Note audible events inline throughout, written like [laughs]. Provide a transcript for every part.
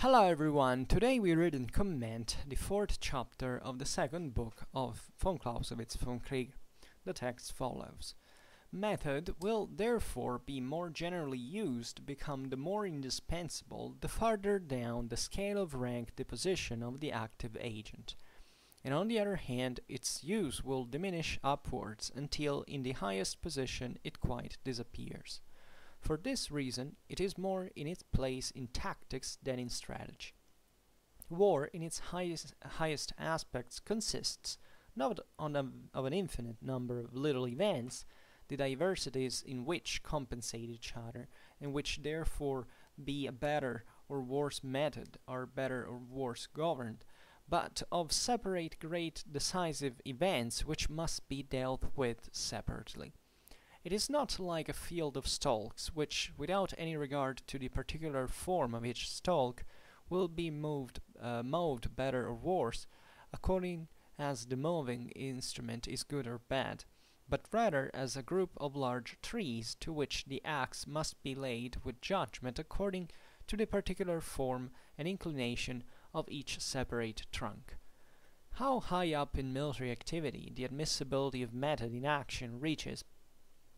Hello everyone, today we read and comment the fourth chapter of the second book of von Clausewitz Vom Krieg. The text follows. Method will therefore be more generally used, become the more indispensable the farther down the scale of rank the position of the active agent. And on the other hand, its use will diminish upwards until in the highest position it quite disappears. For this reason, it is more in its place in tactics than in strategy. War, in its highest, highest aspects, consists not on a, of an infinite number of little events, the diversities in which compensate each other, and which therefore be a better or worse method, are better or worse governed, but of separate great decisive events which must be dealt with separately. It is not like a field of stalks, which, without any regard to the particular form of each stalk, will be moved, uh, mowed better or worse, according as the mowing instrument is good or bad, but rather as a group of large trees to which the axe must be laid with judgment according to the particular form and inclination of each separate trunk. How high up in military activity the admissibility of method in action reaches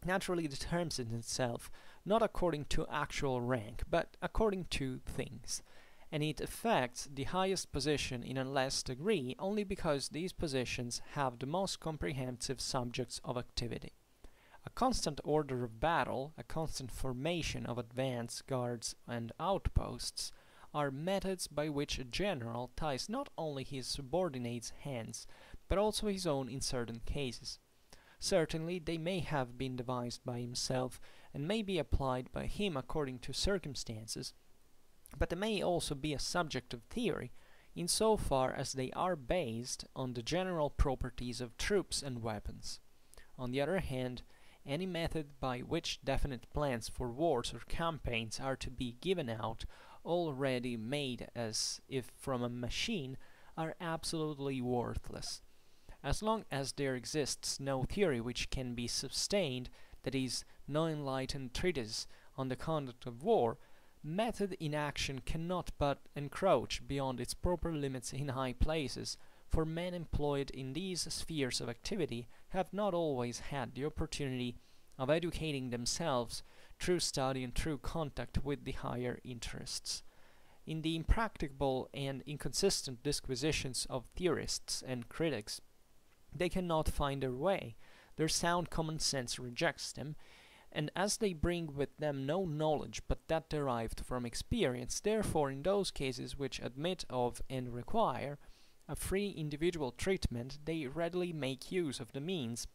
naturally determines itself not according to actual rank, but according to things, and it affects the highest position in a less degree only because these positions have the most comprehensive subjects of activity. A constant order of battle, a constant formation of advance guards and outposts, are methods by which a general ties not only his subordinates' hands, but also his own in certain cases. Certainly they may have been devised by himself, and may be applied by him according to circumstances, but they may also be a subject of theory, in so far as they are based on the general properties of troops and weapons. On the other hand, any method by which definite plans for wars or campaigns are to be given out, already made as if from a machine, are absolutely worthless. As long as there exists no theory which can be sustained, that is, no enlightened treatise on the conduct of war, method in action cannot but encroach beyond its proper limits in high places, for men employed in these spheres of activity have not always had the opportunity of educating themselves through study and through contact with the higher interests. In the impracticable and inconsistent disquisitions of theorists and critics, they cannot find their way. Their sound common sense rejects them, and as they bring with them no knowledge but that derived from experience, therefore in those cases which admit of and require a free individual treatment, they readily make use of the means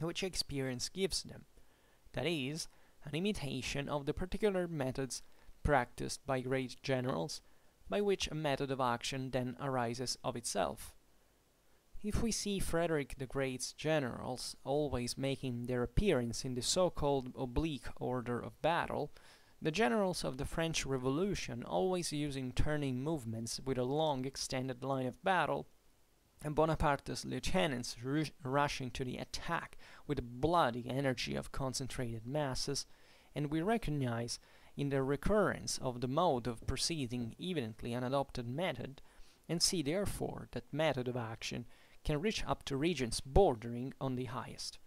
which experience gives them, that is, an imitation of the particular methods practiced by great generals, by which a method of action then arises of itself. If we see Frederick the Great's generals always making their appearance in the so-called oblique order of battle, the generals of the French Revolution always using turning movements with a long extended line of battle, and Bonaparte's lieutenants rushing to the attack with the bloody energy of concentrated masses, and we recognize in the recurrence of the mode of proceeding evidently an adopted method, and see therefore that method of action can reach up to regions bordering on the highest.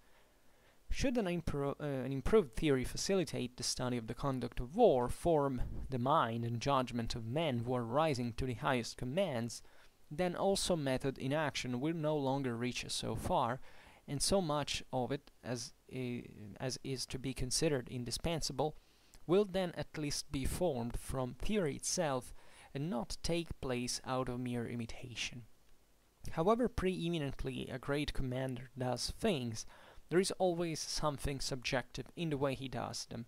Should an, impro uh, an, improved theory facilitate the study of the conduct of war, form the mind and judgment of men who are rising to the highest commands, then also method in action will no longer reach so far, and so much of it as, uh, as is to be considered indispensable will then at least be formed from theory itself and not take place out of mere imitation. However preeminently a great commander does things, there is always something subjective in the way he does them,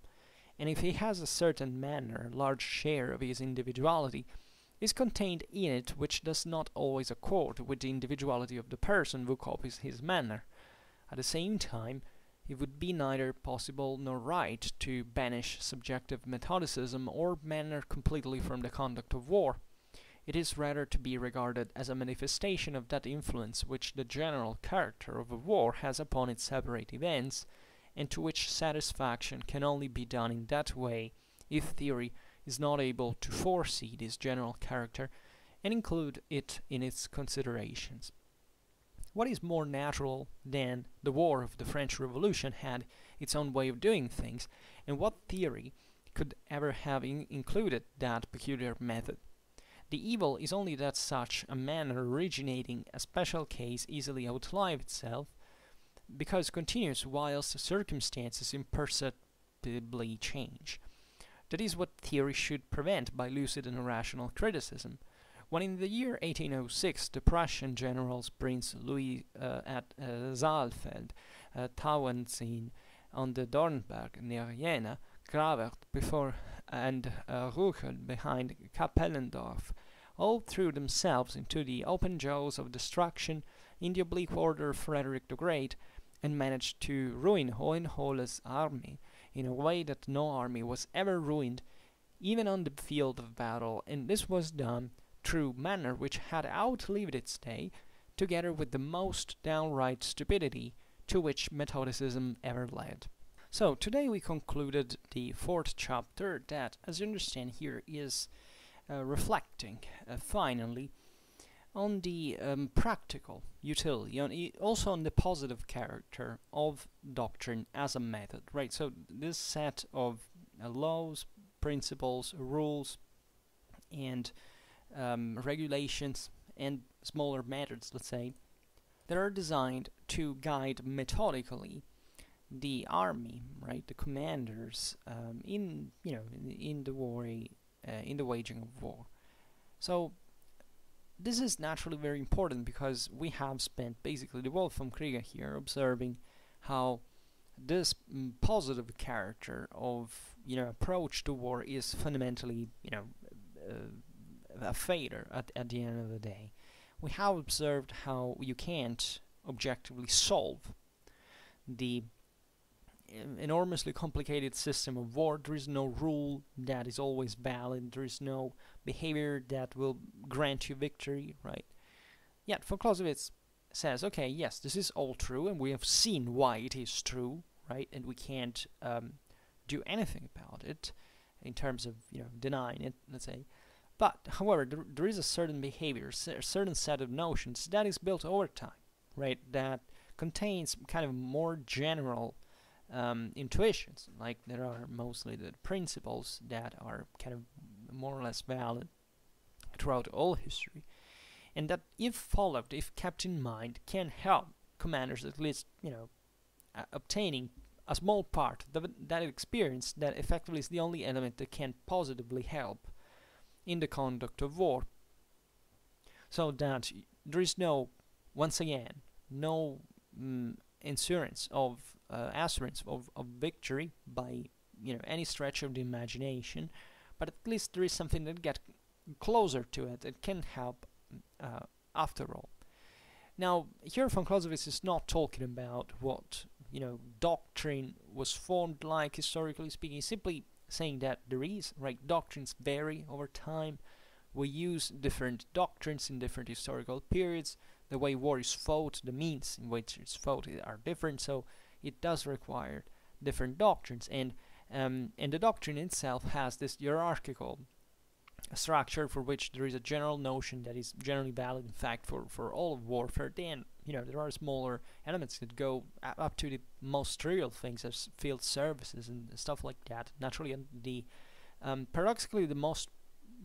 and if he has a certain manner, a large share of his individuality is contained in it which does not always accord with the individuality of the person who copies his manner. At the same time, it would be neither possible nor right to banish subjective methodicism or manner completely from the conduct of war. It is rather to be regarded as a manifestation of that influence which the general character of a war has upon its separate events, and to which satisfaction can only be done in that way if theory is not able to foresee this general character and include it in its considerations. What is more natural than the war of the French Revolution had its own way of doing things, and what theory could ever have in included that peculiar method? The evil is only that such a manner originating a special case easily outlive itself, because continues whilst circumstances imperceptibly change. That is what theory should prevent by lucid and rational criticism. When in the year 1806 the Prussian generals Prince Louis uh, at uh, Saalfeld, uh, on the Dornberg near Jena, Grawert before and uh, Rüchel behind Kappellendorf, all threw themselves into the open jaws of destruction in the oblique order of Frederick the Great, and managed to ruin Hohenlohe's army in a way that no army was ever ruined, even on the field of battle, and this was done through manner which had outlived its day, together with the most downright stupidity to which Methodicism ever led. So, today we concluded the fourth chapter that, as you understand here, is reflecting uh, finally on the um, practical utility, on also on the positive character of doctrine as a method, right? So this set of uh, laws, principles, rules, and um, regulations and smaller methods, let's say, that are designed to guide methodically the army, right, the commanders um, in you know in, in the war, uh, in the waging of war. So this is naturally very important because we have spent basically the whole Vom Krieg here observing how this mm, positive character of you know approach to war is fundamentally you know uh, a failure at, at the end of the day. We have observed how you can't objectively solve the enormously complicated system of war. There is no rule that is always valid. There is no behavior that will grant you victory, right? Yet von Clausewitz says, okay, yes, this is all true, and we have seen why it is true, right? And we can't um, do anything about it in terms of you know denying it, let's say. But however, there, there is a certain behavior, a certain set of notions that is built over time, right? That contains kind of more general um, intuitions. Like there are mostly the principles that are kind of more or less valid throughout all history, and that if followed, if kept in mind, can help commanders at least you know uh, obtaining a small part of that experience that effectively is the only element that can positively help in the conduct of war. So that there is no, once again, no mm, insurance of uh, assurance of, of victory by you know any stretch of the imagination, but at least there is something that gets closer to it. It can help uh, after all. Now, here von Clausewitz is not talking about what you know doctrine was formed like historically speaking. He's simply saying that there is right doctrines vary over time. We use different doctrines in different historical periods. The way war is fought, the means in which it's fought are different. So it does require different doctrines and um, and the doctrine itself has this hierarchical structure for which there is a general notion that is generally valid in fact for, for all of warfare then you know there are smaller elements that go up to the most trivial things as field services and stuff like that. Naturally and the um, paradoxically the most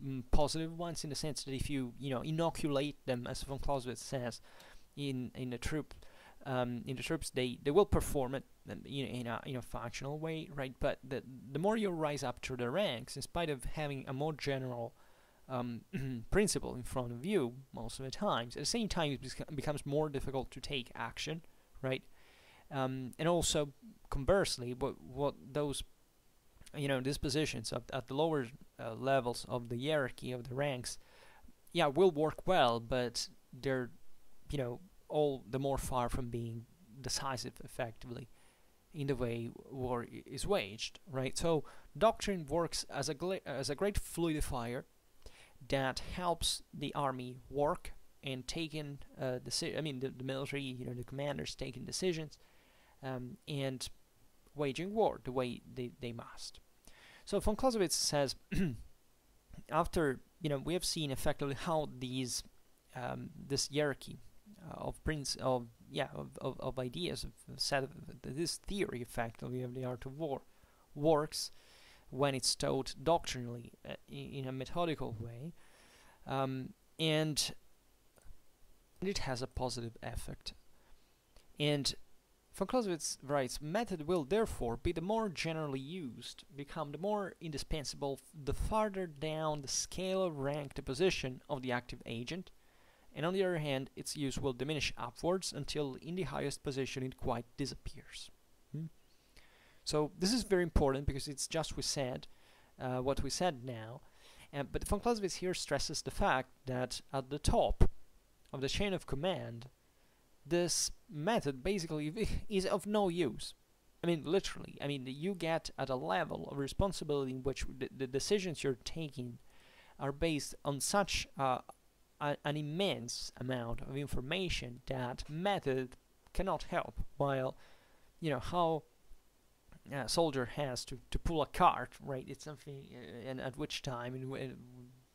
mm, positive ones in the sense that if you you know inoculate them as von Clausewitz says in in a troop um, in the troops, they, they will perform it um, in, in, a, in a functional way, right? But the, the more you rise up through the ranks, in spite of having a more general um, [clears throat] principle in front of you most of the times, at the same time it becomes more difficult to take action, right? Um, and also, conversely, what, what those you know dispositions at, at the lower uh, levels of the hierarchy of the ranks, yeah, will work well, but they're you know all the more far from being decisive effectively in the way war is waged, right? So doctrine works as a as a great fluidifier that helps the army work and taking uh, I mean the, the military, you know, the commanders taking decisions um, and waging war the way they, they must. So von Clausewitz says [clears throat] after you know we have seen effectively how these um, this hierarchy of prince of yeah of, of, of ideas of set of this theory effectively of the art of war works when it's taught doctrinally uh, in a methodical way um, and it has a positive effect. And von Clausewitz writes, method will therefore be the more generally used, become the more indispensable the farther down the scale of rank the position of the active agent, and on the other hand, its use will diminish upwards until in the highest position it quite disappears. Hmm? So this is very important because it's just we said, uh, what we said now, uh, but von Clausewitz here stresses the fact that at the top of the chain of command, this method basically [laughs] is of no use. I mean, literally. I mean, you get at a level of responsibility in which the, the decisions you're taking are based on such uh, an immense amount of information that method cannot help. While, you know, how a soldier has to, to pull a cart, right? It's something, uh, and at which time, and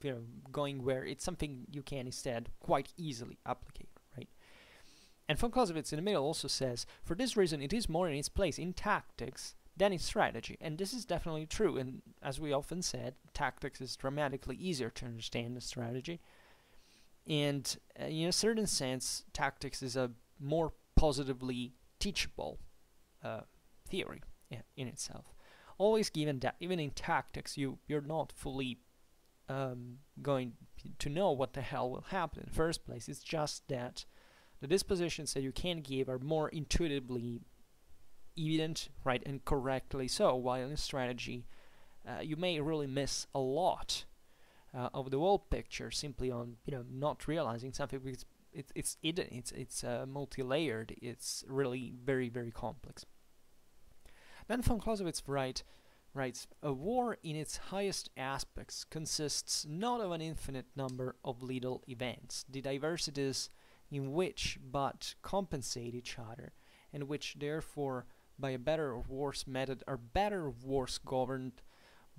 you know, going where it's something you can instead quite easily applicate. Right? And von Clausewitz in the middle also says, for this reason it is more in its place in tactics than in strategy. And this is definitely true. And as we often said, tactics is dramatically easier to understand than strategy. And uh, in a certain sense, tactics is a more positively teachable uh, theory in, in itself. Always given that even in tactics, you you're not fully um, going to know what the hell will happen in the first place. It's just that the dispositions that you can give are more intuitively evident, right, and correctly so, while in strategy, uh, you may really miss a lot uh, of the whole picture simply on, you know, not realizing something because it's it's hidden, it's it's uh, multi-layered, it's really very very complex. Then von Clausewitz write, writes, a war in its highest aspects consists not of an infinite number of little events. The diversities in which but compensate each other, and which therefore by a better or worse method are better or worse governed,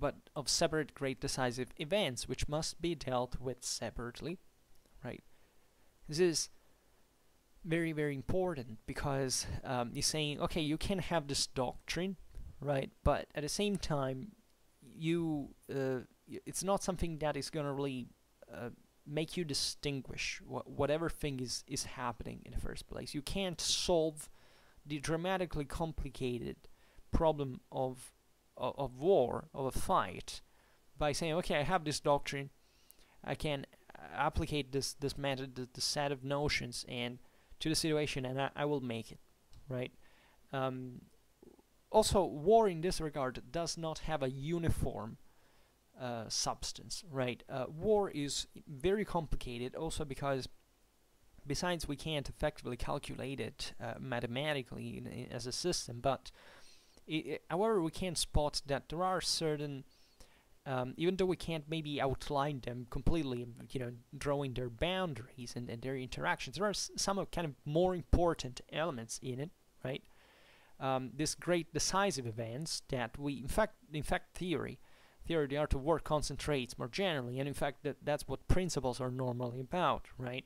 but of separate great decisive events which must be dealt with separately. Right? This is very, very important because um, you're saying, okay, you can have this doctrine, right? But at the same time, you uh, it's not something that is going to really uh, make you distinguish wh whatever thing is, is happening in the first place. You can't solve the dramatically complicated problem of, of, of war, of a fight, by saying, okay, I have this doctrine, I can applicate this, this method, this, this set of notions, and to the situation, and I, I will make it, right? Um, also, war in this regard does not have a uniform uh, substance, right? Uh, war is very complicated also because besides we can't effectively calculate it uh, mathematically in, in, as a system, but it, however we can spot that there are certain um, even though we can't maybe outline them completely, you know, drawing their boundaries and, and their interactions, there are some kind of more important elements in it, right? Um, this great decisive events that we, in fact, in fact, theory theory the art of war concentrates more generally, and in fact that that's what principles are normally about, right?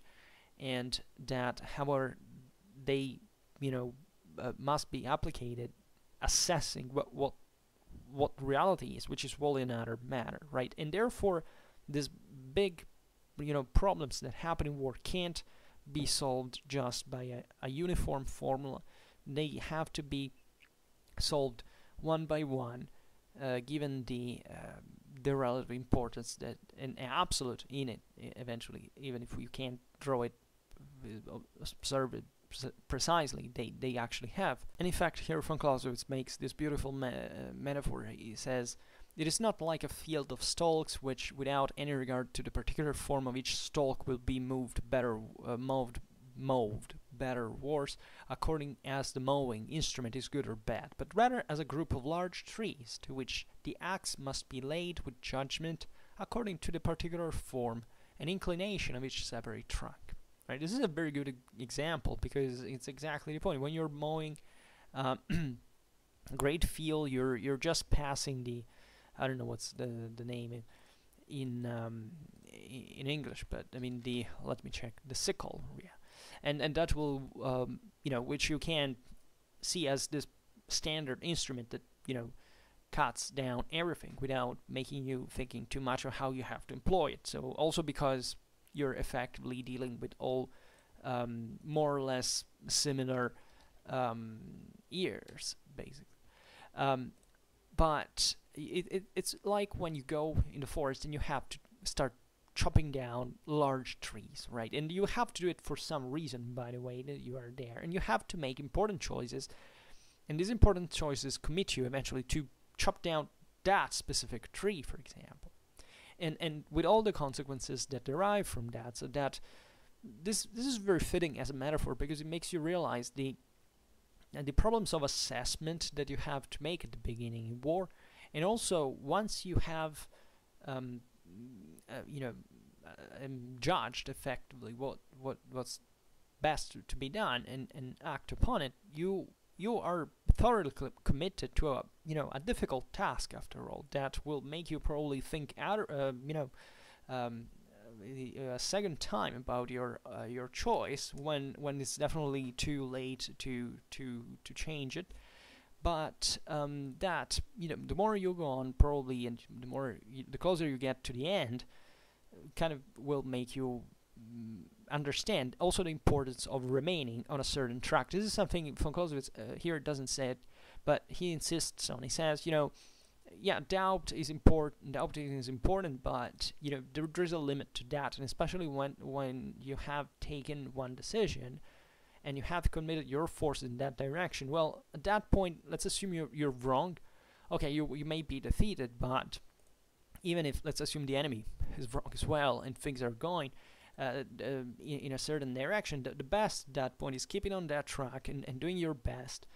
And that, however, they, you know, uh, must be applied assessing what what what reality is, which is wholly another matter, right? And therefore, this big, you know, problems that happen in war can't be solved just by a, a uniform formula. They have to be solved one by one uh, given the uh, the relative importance that and absolute in it eventually, even if you can't draw it, uh, observe it precisely, they, they actually have. And in fact, here von Clausewitz makes this beautiful me metaphor. He says, it is not like a field of stalks which, without any regard to the particular form of each stalk, will be moved better, uh, moved mowed, better or worse, according as the mowing instrument is good or bad, but rather as a group of large trees to which the axe must be laid with judgment according to the particular form and inclination of each separate trunk. Right? This is a very good example because it's exactly the point. When you're mowing um, [clears throat] great field, you're you're just passing the I don't know what's the the name in um, in English, but I mean the let me check the sickle, yeah, and and that will um, you know which you can see as this standard instrument that you know cuts down everything without making you thinking too much of how you have to employ it. So also because you're effectively dealing with all um, more or less similar um, ears, basically. Um, but it, it, it's like when you go in the forest and you have to start chopping down large trees, right? And you have to do it for some reason, by the way, that you are there. And you have to make important choices. And these important choices commit you eventually to chop down that specific tree, for example. And and with all the consequences that derive from that, so that this this is very fitting as a metaphor because it makes you realize the uh, the problems of assessment that you have to make at the beginning in war, and also once you have um, uh, you know uh, um, judged effectively what what what's best to, to be done and and act upon it, you you are thoroughly committed to a you know a difficult task after all. That will make you probably think out uh, you know um, a second time about your uh, your choice when when it's definitely too late to to to change it. But um, that you know the more you go on probably and the more you, the closer you get to the end kind of will make you mm, understand also the importance of remaining on a certain track. This is something von Clausewitz uh, here doesn't say it, but he insists on. He says, you know, yeah, doubt is important. Doubting is important, but you know there, there's a limit to that, and especially when when you have taken one decision and you have committed your forces in that direction. Well, at that point, let's assume you're you're wrong. Okay, you you may be defeated, but even if let's assume the enemy is wrong as well and things are going uh, uh, in, in, a certain direction, the, the best at that point is keeping on that track and, and doing your best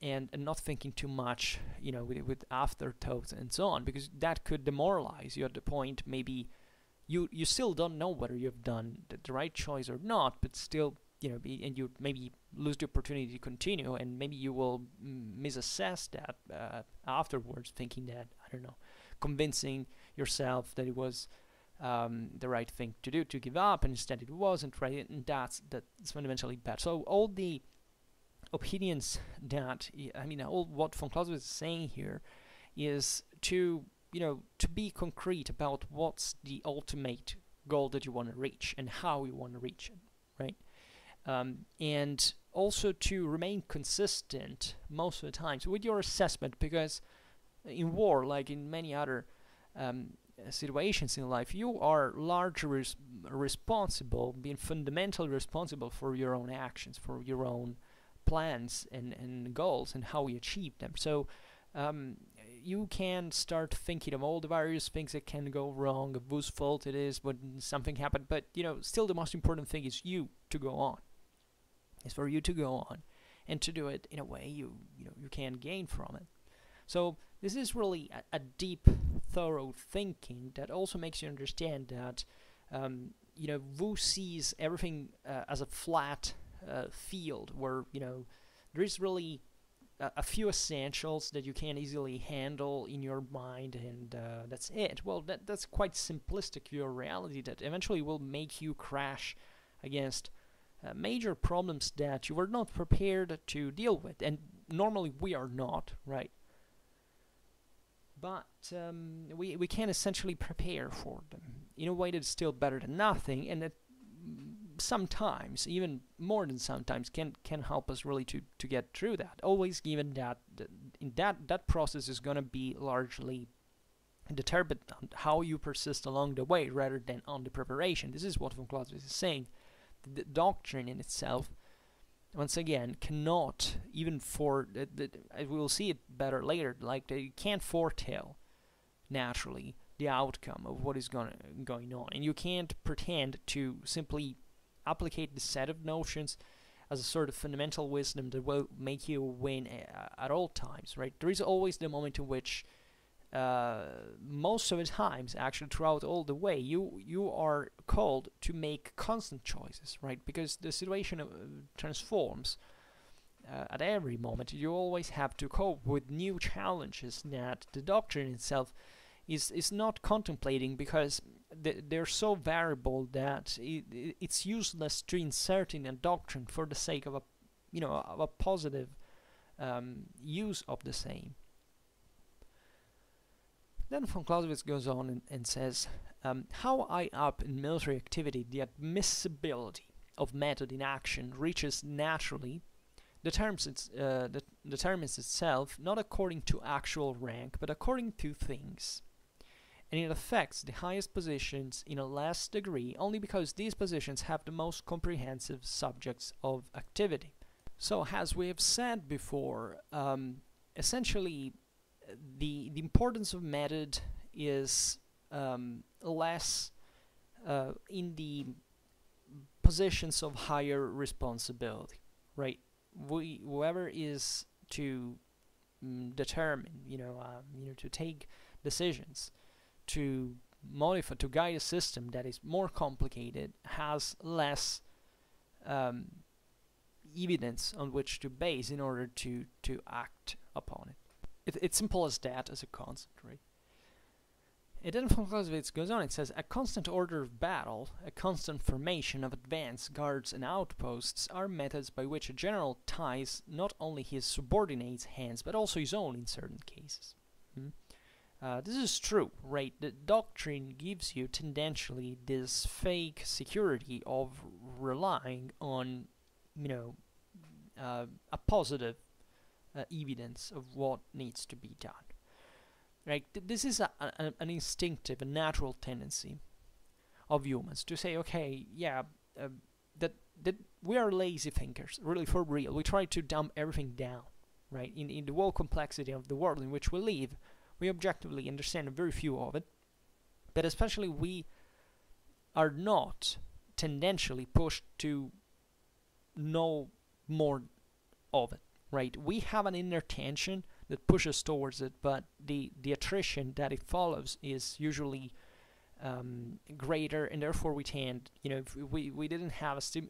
and, and not thinking too much, you know, with, with afterthoughts and so on, because that could demoralize you at the point maybe you you still don't know whether you've done the, the right choice or not, but still, you know, be, and you maybe lose the opportunity to continue, and maybe you will misassess that uh, afterwards, thinking that I don't know, convincing yourself that it was um, the right thing to do to give up, and instead it wasn't right, and that's that's fundamentally bad. So all the opinions that I mean, all what von Clausewitz is saying here is to you know to be concrete about what's the ultimate goal that you want to reach and how you want to reach it, right? Um, and also to remain consistent most of the times with your assessment because in war, like in many other um, situations in life, you are largely res responsible, being fundamentally responsible for your own actions, for your own plans and, and goals and how you achieve them. So um, you can start thinking of all the various things that can go wrong, whose fault it is when something happened, but you know, still the most important thing is you to go on. It's for you to go on and to do it in a way you you know you can gain from it. So this is really a, a deep, thorough thinking that also makes you understand that um, you know Wu sees everything uh, as a flat uh, field where you know there is really a, a, few essentials that you can easily handle in your mind and uh, that's it. Well, that that's quite simplistic your reality that eventually will make you crash against uh, major problems that you were not prepared to deal with and normally we are not, right? But um, we, we can essentially prepare for them. In a way that's still better than nothing and that sometimes even more than sometimes can can help us really to to get through that. Always given that in that that process is going to be largely determined on how you persist along the way rather than on the preparation. This is what von Clausewitz is saying. The, the doctrine in itself once again cannot even for we will see it better later like they can't foretell naturally the outcome of what is going going on. And you can't pretend to simply applicate the set of notions as a sort of fundamental wisdom that will make you win uh, at all times right? There is always the moment in which uh, most of the times, actually throughout all the way, you you are called to make constant choices, right? Because the situation uh, transforms uh, at every moment. You always have to cope with new challenges that the doctrine itself is is not contemplating because th they're so variable that it, it's useless to insert in a doctrine for the sake of a you know of a positive um, use of the same. Then von Clausewitz goes on and, and says, um, how high up in military activity the admissibility of method in action reaches naturally determines, its, uh, de determines itself not according to actual rank, but according to things. And it affects the highest positions in a less degree only because these positions have the most comprehensive subjects of activity. So, as we have said before, um, essentially the the importance of method is um, less uh, in the positions of higher responsibility, right? We whoever is to mm, determine, you know, uh, you know, to take decisions, to modify, to guide a system that is more complicated, has less um, evidence on which to base in order to to act upon it. It it's simple as that as a concept, right? It then von Clausewitz goes on, it says, a constant order of battle, a constant formation of advance guards and outposts are methods by which a general ties not only his subordinates' hands, but also his own in certain cases. Hmm? Uh, this is true, right? The doctrine gives you tendentially this fake security of relying on, you know, uh, a positive uh, evidence of what needs to be done. Right? This is a, a, an instinctive, a natural tendency of humans to say, okay, yeah, uh, that that we are lazy thinkers, really for real. We try to dumb everything down, right? In in the whole complexity of the world in which we live, we objectively understand very few of it, but especially we are not tendentially pushed to know more of it, right? We have an inner tension that pushes towards it, but the, the attrition that it follows is usually um, greater, and therefore we tend, you know, if we, we didn't have stim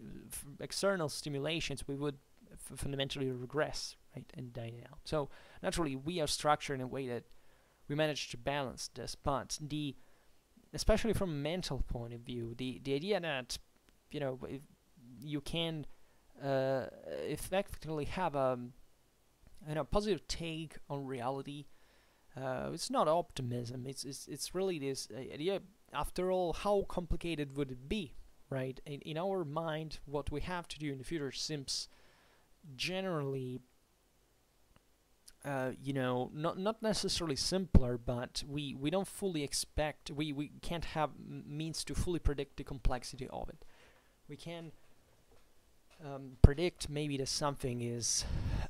external stimulations, we would fundamentally regress, right, and die out. So naturally, we are structured in a way that we manage to balance this, but the especially from a mental point of view, the the idea that you know you can uh, effectively have a you know positive take on reality. Uh, it's not optimism. It's it's it's really this idea. After all, how complicated would it be, right? In in our mind, what we have to do in the future seems generally, uh, you know, not not necessarily simpler, but we we don't fully expect. We we can't have means to fully predict the complexity of it. We can um, predict maybe that something is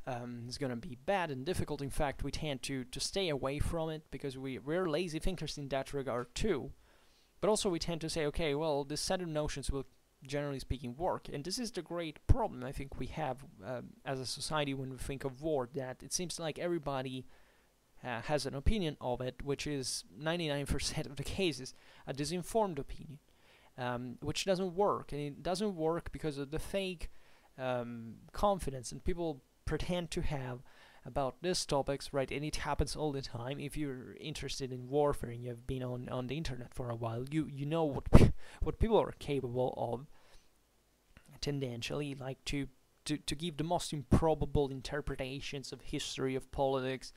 um, is going to be bad and difficult. In fact, we tend to to stay away from it because we we're lazy thinkers in that regard too. But also we tend to say, okay, well, this set of notions will, generally speaking, work. And this is the great problem I think we have um, as a society when we think of war. That it seems like everybody uh, has an opinion of it, which is 99% [laughs] of the cases a disinformed opinion um, which doesn't work. And it doesn't work because of the fake um, confidence and people pretend to have about these topics, right? And it happens all the time. If you're interested in warfare and you've been on, on the internet for a while, you you know what [laughs] what people are capable of. Tendentially, like to to to give the most improbable interpretations of history, of politics,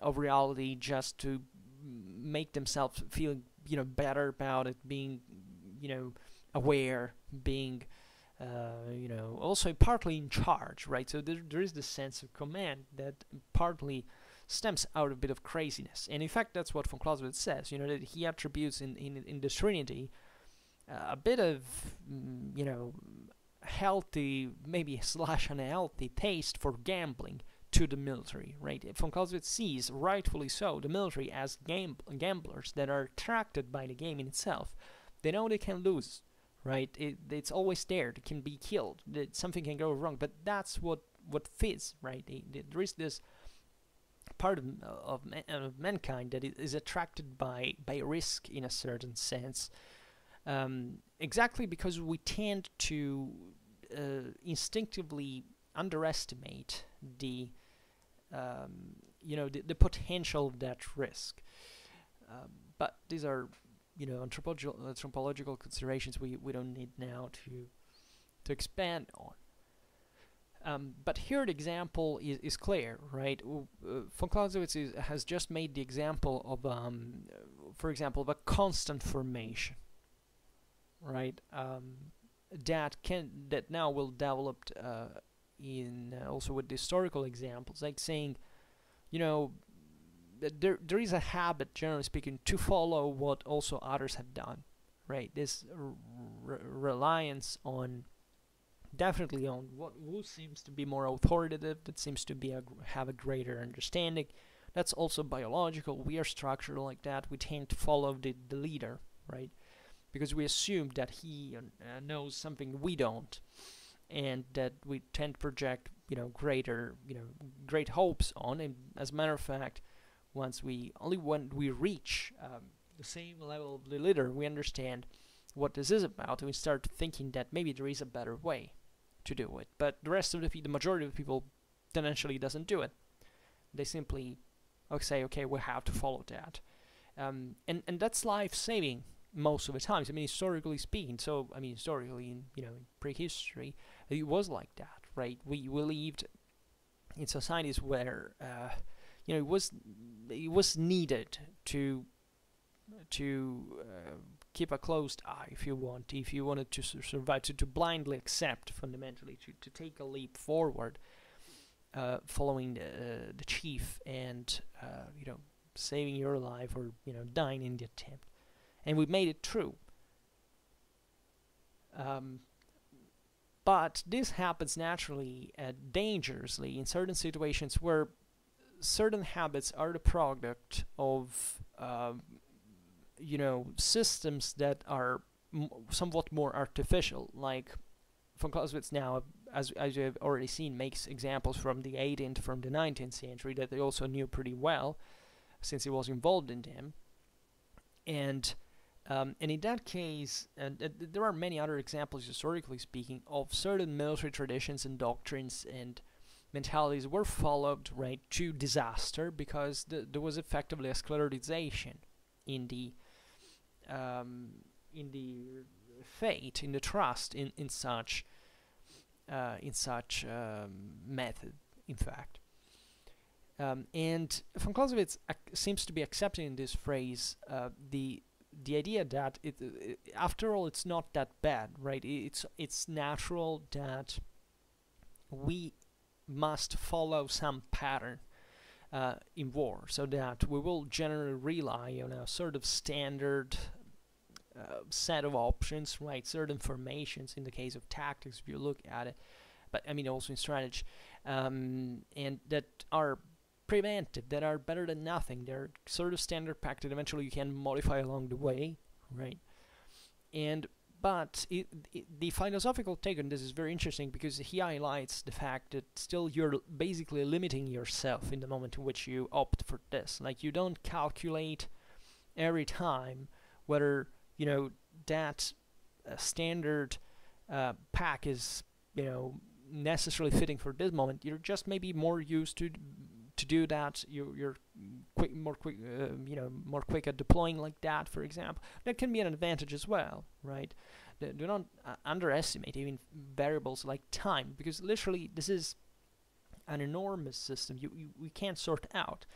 of reality, just to make themselves feel you know better about it, being you know, aware, being, uh, you know, also partly in charge, right? So there, there is the sense of command that partly stems out a bit of craziness. And in fact, that's what von Clausewitz says, you know, that he attributes in, in, in the Trinity uh, a bit of, mm, you know, healthy, maybe [laughs] slash unhealthy taste for gambling to the military, right? Von Clausewitz sees, rightfully so, the military as gam gamblers that are attracted by the game in itself. They know they can lose, right? It, it's always there. It can be killed. That something can go wrong. But that's what what fits, right? They, there is this part of of, of mankind that is attracted by by risk in a certain sense. Um, exactly because we tend to uh, instinctively underestimate the um, you know the, the potential of that risk Um, but these are, you know, anthropological anthropological considerations we, we don't need now to to expand on. Um, but here the example is, is clear, right? Uh, von Clausewitz is, has just made the example of, um, for example, of a constant formation, right? Um, that can that now will develop uh, in uh, also with historical examples, like saying, you know, there there is a habit, generally speaking, to follow what also others have done, right? This reliance on definitely on what who seems to be more authoritative, that seems to be a, have a greater understanding. That's also biological. We are structured like that. We tend to follow the, the leader, right? Because we assume that he uh, knows something we don't, and that we tend to project, you know, greater, you know, great hopes on. And as a matter of fact, once we only when we reach um, the same level of the leader, we understand what this is about, and we start thinking that maybe there is a better way to do it. But the rest of the the majority of the people tendency doesn't do it. They simply say, okay, we have to follow that. Um, and, and that's life saving most of the times. I mean, historically speaking, so, I mean, historically, in, you know, in prehistory, it was like that, right? We, we lived in societies where, uh, you know, it was, it was needed to, to uh, keep a closed eye if you want, if you wanted to survive, to, to blindly accept fundamentally, to, to take a leap forward, uh, following the, uh, the chief and, uh, you know, saving your life or, you know, dying in the attempt. And we made it true. Um, but this happens naturally and dangerously in certain situations where certain habits are the product of um, you know systems that are somewhat more artificial. Like von Clausewitz now as, as you have already seen makes examples from the 18th from the 19th century that they also knew pretty well since he was involved in them. And um, and in that case, uh, there are many other examples, historically speaking, of certain military traditions and doctrines and mentalities were followed right to disaster because th there was effectively a sclerotization in the um, in the faith, in the trust in in such uh, in such um, method. In fact, um, and von Clausewitz seems to be accepting in this phrase uh, the the idea that it, it, after all it's not that bad right it's it's natural that we must follow some pattern uh, in war so that we will generally rely on a sort of standard uh, set of options, right? Certain formations in the case of tactics, if you look at it, but I mean also in strategy, um, and that are preventive, that are better than nothing. They're sort of standard packed that eventually you can modify along the way, right? And but it, it, the philosophical take on this is very interesting because he highlights the fact that still you're basically limiting yourself in the moment in which you opt for this. Like you don't calculate every time whether you know that uh, standard uh, pack is you know necessarily fitting for this moment. You're just maybe more used to to do that. You, you're quick, more quick, uh, you know, more quick at deploying like that, for example. That can be an advantage as well, right? D do not uh, underestimate even variables like time, because literally this is an enormous system you, you we can't sort out.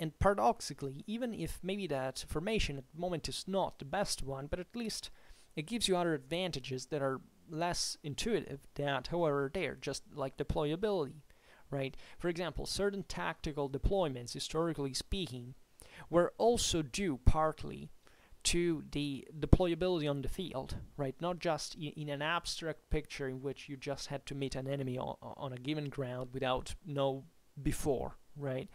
And paradoxically, even if maybe that formation at the moment is not the best one, but at least it gives you other advantages that are less intuitive that, however, there, just like deployability, right? For example, certain tactical deployments, historically speaking, were also due partly to the deployability on the field, right? Not just in an abstract picture in which you just had to meet an enemy on, on a given ground without know before, right?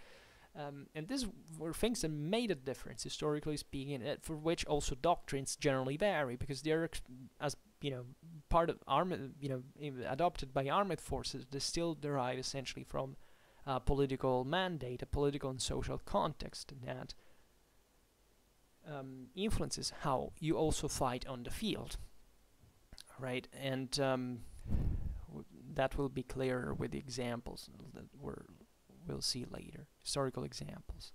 Um, and these were things that made a difference, historically speaking, for which also doctrines generally vary, because they're, as you know, part of armed, you know, adopted by armed forces, they still derive essentially from a political mandate, a political and social context that um, influences how you also fight on the field, right? And um, that will be clearer with the examples that we're we'll see later, historical examples.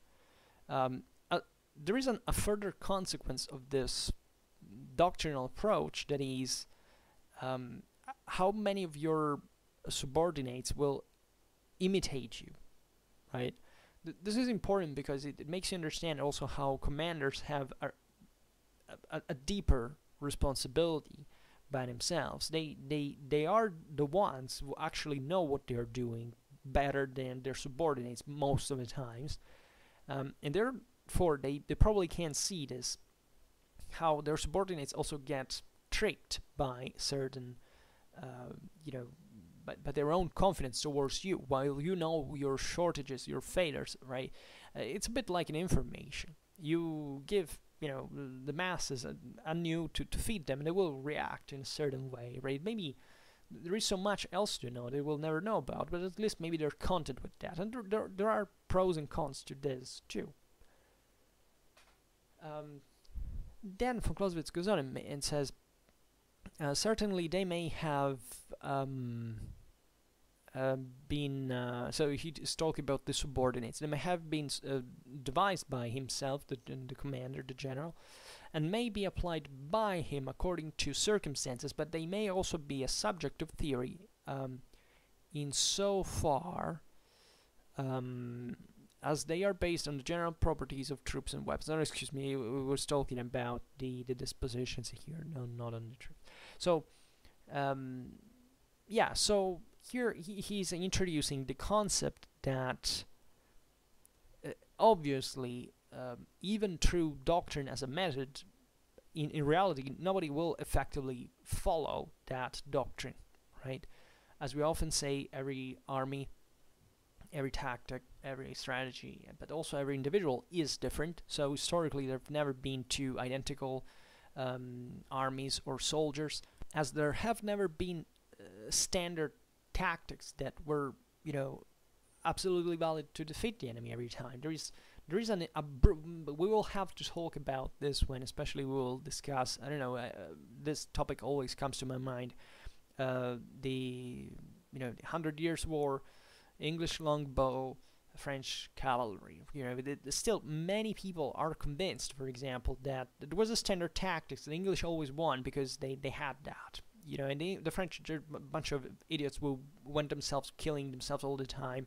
Um, uh, there is an, a further consequence of this doctrinal approach that is um, how many of your subordinates will imitate you, right? Th- this is important because it, it makes you understand also how commanders have a, a, a deeper responsibility by themselves. They they they are the ones who actually know what they're doing better than their subordinates most of the times, um, and therefore they they probably can't see this how their subordinates also get tricked by certain uh, you know by, by their own confidence towards you. While you know your shortages your failures right? Uh, it's a bit like an information. You give you know the masses a, a new to, to feed them and they will react in a certain way right? Maybe there is so much else to know they will never know about but at least maybe they're content with that. And there, there, there are pros and cons to this too. Um, then von Clausewitz goes on and, and says uh, certainly they may have um, uh, been uh, so he's talking about the subordinates. They may have been uh, devised by himself the, the commander the general and may be applied by him according to circumstances but they may also be a subject of theory um, in so far um, as they are based on the general properties of troops and weapons. No, excuse me, we were talking about the, the dispositions here, no, not on the troops. So, um, yeah, so here he, he's introducing the concept that uh, obviously, um, even through doctrine as a method, in, in reality, nobody will effectively follow that doctrine, right? As we often say, every army every tactic, every strategy, but also every individual is different. So historically, there have never been two identical um, armies or soldiers, as there have never been uh, standard tactics that were, you know, absolutely valid to defeat the enemy every time. There is there is an a we will have to talk about this when especially we will discuss I don't know uh, this topic always comes to my mind uh, the you know the Hundred Years War English longbow, French cavalry. You know, still many people are convinced, for example, that it was a standard tactics. The English always won because they, they had that. You know, and they, the French are a bunch of idiots who went themselves killing themselves all the time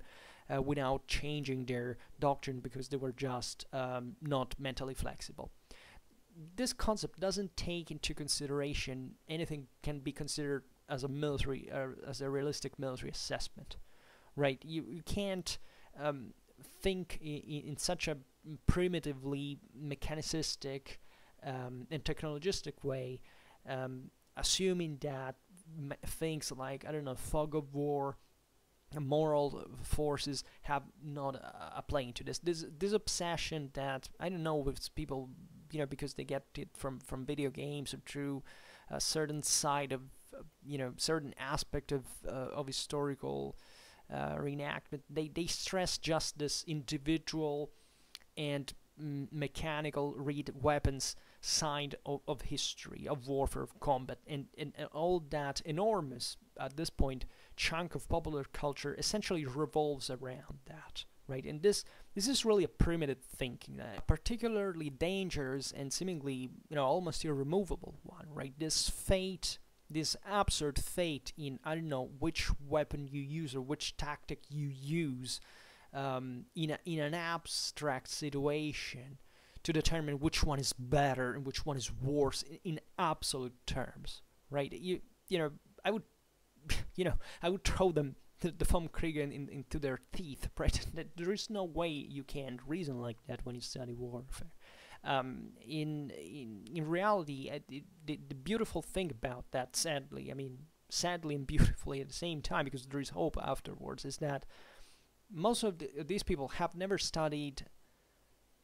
uh, without changing their doctrine because they were just um, not mentally flexible. This concept doesn't take into consideration anything can be considered as a military, uh, as a realistic military assessment right? You, you can't um, think in, in, such a primitively mechanicistic um, and technologistic way, um, assuming that things like I don't know fog of war, moral forces have not a, a play into this. This this obsession that I don't know with people, you know, because they get it from from video games or through a certain side of, uh, you know, certain aspect of uh, of historical uh, reenactment, they, they stress just this individual and mechanical read weapons side of, of, history, of warfare, of combat, and, and, and, all that enormous, at this point, chunk of popular culture essentially revolves around that, right? And this this is really a primitive thinking, a particularly dangerous and seemingly, you know, almost irremovable one, right? This fate this absurd fate in I don't know which weapon you use or which tactic you use um, in a, in an abstract situation to determine which one is better and which one is worse in, in absolute terms, right? You you know I would [laughs] you know I would throw them the, the vom Krieg in, in, into their teeth, [laughs] right? there is no way you can reason like that when you study warfare um, in, in in reality, uh, it, the, the beautiful thing about that, sadly, I mean, sadly and [laughs] beautifully at the same time, because there is hope afterwards, is that most of the, these people have never studied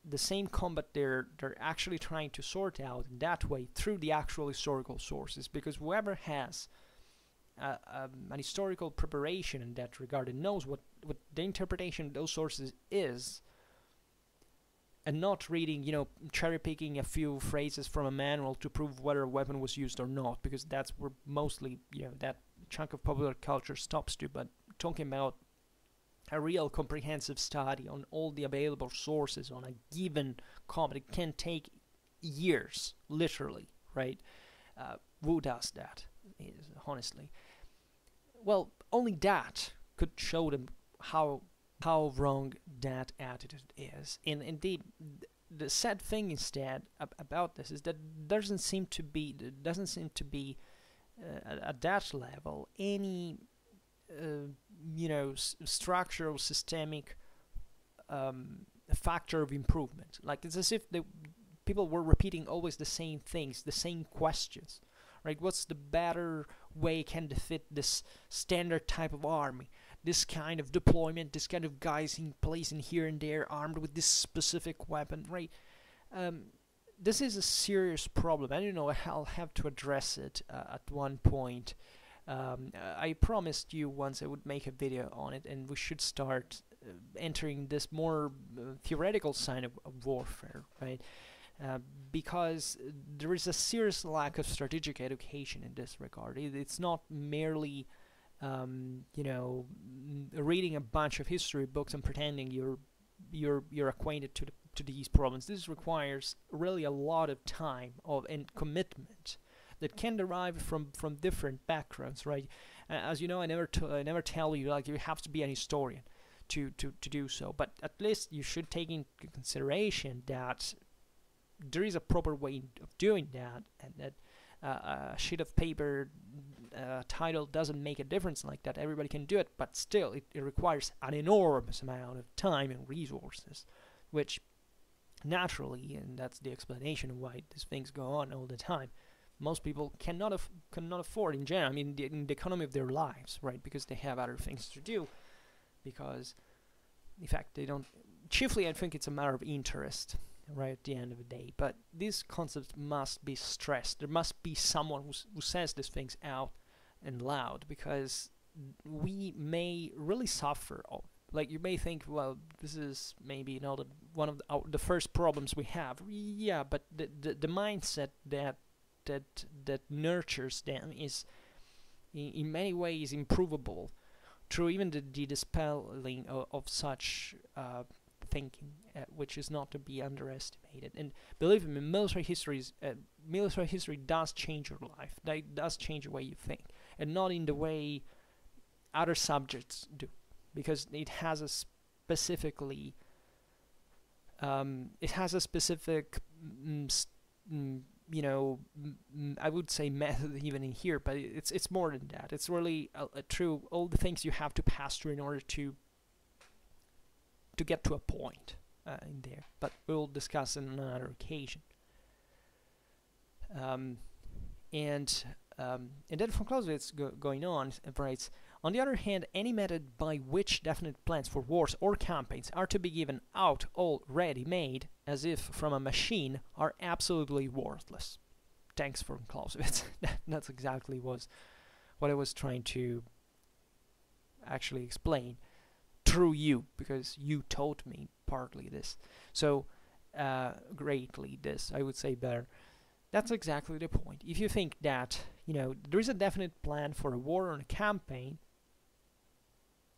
the same combat they're they're actually trying to sort out in that way through the actual historical sources. Because whoever has uh, um, an historical preparation in that regard and knows what what the interpretation of those sources is and not reading, you know, cherry picking a few phrases from a manual to prove whether a weapon was used or not, because that's where mostly, you know, that chunk of popular culture stops to. But talking about a real comprehensive study on all the available sources on a given comment. It can take years, literally, right? Uh, who does that, honestly? Well, only that could show them how how wrong that attitude is. And indeed, the sad thing instead ab about this is that doesn't seem to be doesn't seem to be uh, at that level any uh, you know structural systemic um, factor of improvement. Like it's as if the people were repeating always the same things, the same questions. Right? What's the better way can defeat this standard type of army? This kind of deployment, this kind of guys in place and here and there, armed with this specific weapon, right? Um, this is a serious problem. I don't know. I'll have to address it uh, at one point. Um, I promised you once I would make a video on it, and we should start uh, entering this more uh, theoretical side of, of warfare, right? Uh, because there is a serious lack of strategic education in this regard. It, it's not merely, um, you know, reading a bunch of history books and pretending you're you're you're acquainted to the, to these problems. This requires really a lot of time of and commitment that can derive from from different backgrounds, right? Uh, as you know, I never I never tell you like you have to be an historian to to to do so, but at least you should take into consideration that there is a proper way of doing that, and that uh, a sheet of paper uh, title doesn't make a difference like that. Everybody can do it, but still, it, it requires an enormous amount of time and resources, which naturally, and that's the explanation of why these things go on all the time. Most people cannot af- cannot afford in general. I mean, the, in the economy of their lives, right? Because they have other things to do. Because, in fact, they don't. Chiefly, I think it's a matter of interest right at the end of the day. But this concept must be stressed. There must be someone who, who says these things out and loud because we may really suffer. Like you may think, well, this is maybe not a, one of the, our, the first problems we have. Yeah, but the, the the mindset that that that nurtures them is in, in many ways improvable through even the, the dispelling of, of such uh, thinking, uh, which is not to be underestimated. And believe me, military history uh, military history does change your life. That does change the way you think, and not in the way other subjects do, because it has a specifically um, it has a specific mm, mm, you know mm, I would say method [laughs] even in here, but it's it's more than that. It's really a, a true all the things you have to pass through in order to to get to a point uh, in there, but we'll discuss another occasion. Um, and um, and then von Clausewitz go going on writes, on the other hand, any method by which definite plans for wars or campaigns are to be given out all ready-made, as if from a machine, are absolutely worthless. Thanks for Clausewitz. That's exactly was what I was trying to actually explain through you because you taught me partly this. So uh, greatly this, I would say better. That's exactly the point. If you think that you know there is a definite plan for a war or a campaign,